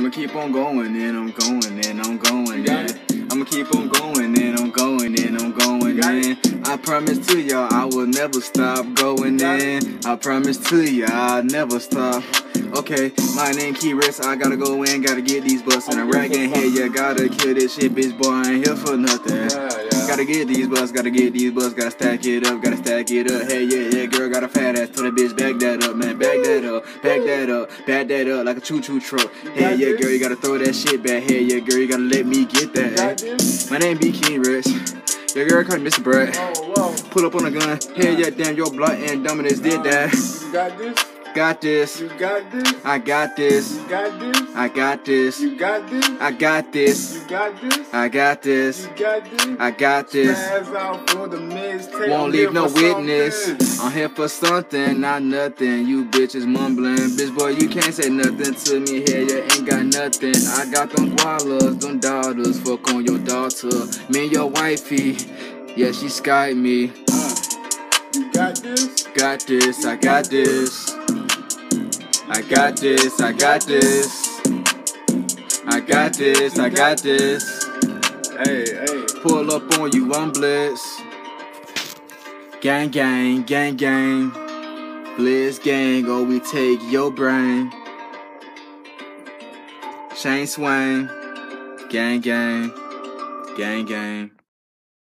I'ma keep on going and I'm going and I'm going and I'ma keep on going and I'm going and I'm going in. I promise to y'all I will never stop going in. I promise to y'all I'll never stop. Okay, my name Key-Rex, I gotta go in, gotta get these bucks and a rack in here, yeah, gotta kill this shit, bitch, boy, I ain't here for nothing. Gotta get these bucks, gotta get these bucks, gotta stack it up, gotta stack it up. Hey, yeah, yeah, girl got a fat ass, tell that bitch back that up, man, back that up, back that up, back that up like a choo choo truck. Hey, yeah, girl, you gotta throw that shit back. Hey, yeah, girl, you gotta let me get that. Hey. My name be Key-Rex. Your girl called Mr. Brett. Oh, Pull up on a gun. Hey, yeah, damn, your blood and Dominus did that. You got this? Got this. You got this? I got this. You got this? I got this. You got this? I got this. You got this? I got this. You got this? I got this. Pass out for the mixtape. Won't leave no witness. I'm here for something, not nothing. You bitches mumbling. Bitch boy, you can't say nothing to me here. You ain't got nothing. I got them koalas, them daughters. Fuck on your daughter. Me and your wifey. Yeah, she Skype me. Uh, you got this? Got this, I got this. I got this, I got this. I got this, I got this. Hey, hey. Pull up on you, I'm blitz. Gang, gang, gang, gang. Blitz gang, or we take your brain. Shane Swain. Gang, gang. Gang, gang.